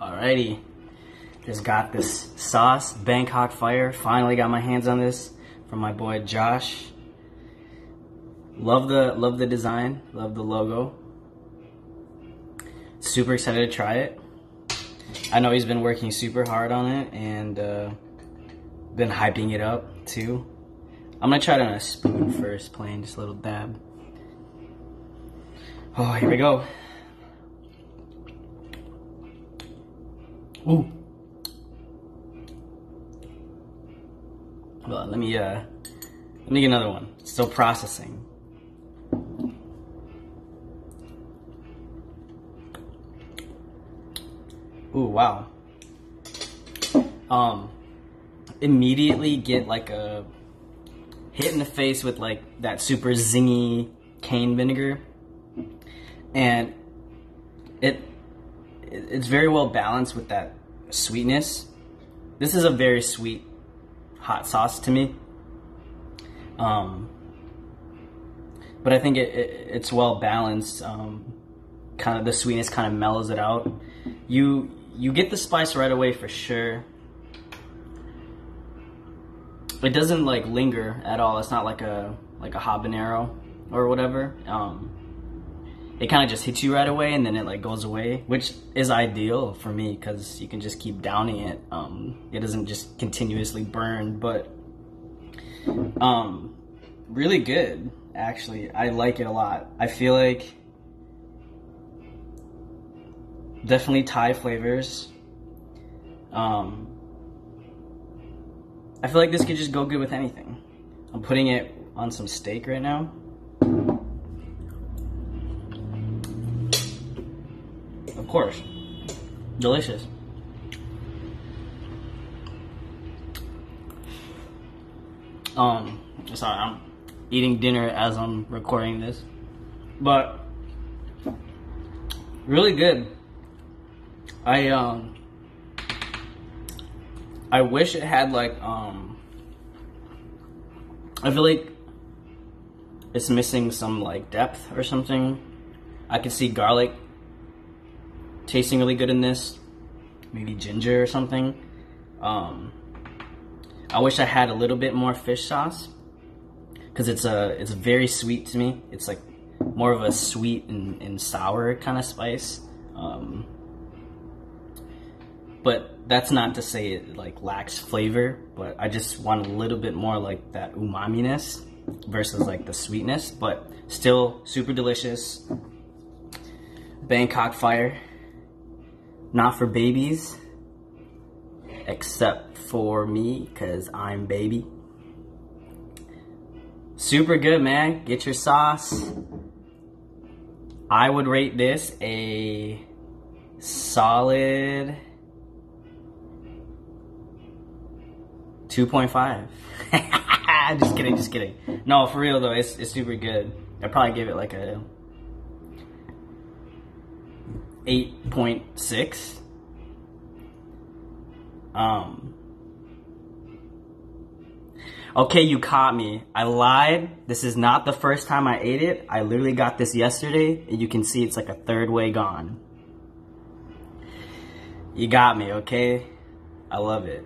Alrighty. Just got this sauce, Bangkok Fire. Finally got my hands on this from my boy Josh. Love the love the design, love the logo. Super excited to try it. I know he's been working super hard on it and uh, been hyping it up too. I'm gonna try it on a spoon first, plain just a little dab. Oh, here we go. Ooh. Well, let me uh, let me get another one. Still processing. Ooh, wow. Um, immediately get like a hit in the face with like that super zingy cane vinegar, and it it's very well balanced with that sweetness. This is a very sweet hot sauce to me. Um, but I think it, it, it's well balanced. Um, kind of the sweetness kind of mellows it out. You you get the spice right away for sure. It doesn't like linger at all. It's not like a like a habanero or whatever. Um, it kind of just hits you right away and then it like goes away, which is ideal for me because you can just keep downing it. Um, it doesn't just continuously burn, but um, really good actually. I like it a lot. I feel like definitely Thai flavors. Um, I feel like this could just go good with anything. I'm putting it on some steak right now. Of course. Delicious. Um, sorry, I'm eating dinner as I'm recording this. But really good. I um I wish it had like um I feel like it's missing some like depth or something. I could see garlic tasting really good in this. Maybe ginger or something. Um I wish I had a little bit more fish sauce because it's a it's very sweet to me. It's like more of a sweet and, and sour kind of spice. Um, but that's not to say it like lacks flavor. But I just want a little bit more like that umami-ness versus like the sweetness. But still super delicious. Bangkok Fire, not for babies except for me because I'm baby. Super good, man. Get your sauce. I would rate this a solid 2.5. just kidding, just kidding. No, for real though, it's, it's super good. I'd probably give it like a 8.6. Um. Okay, you caught me. I lied. This is not the first time I ate it. I literally got this yesterday, and you can see it's like a third way gone. You got me, okay? I love it.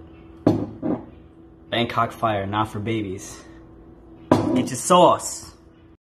Bangkok Fire, not for babies. Get your sauce.